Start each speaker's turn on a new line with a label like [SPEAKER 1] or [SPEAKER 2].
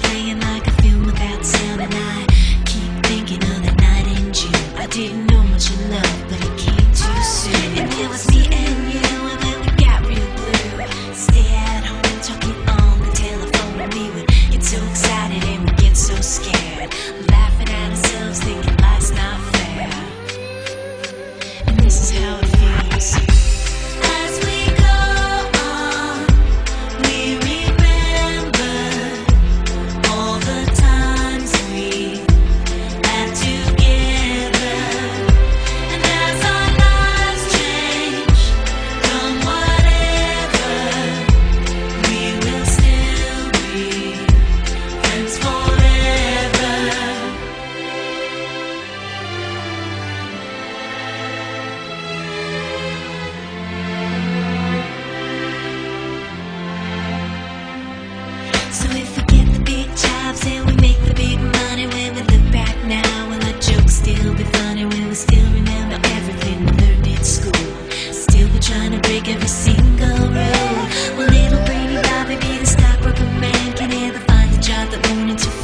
[SPEAKER 1] playing like a film without sound, and I keep thinking of that night in June. I didn't know much of love, but it came too soon. And it was me. trying to break every single rule. Well, little brainy Bobby be the stockbroker man Can't ever find a job that won't interfere.